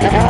Yeah.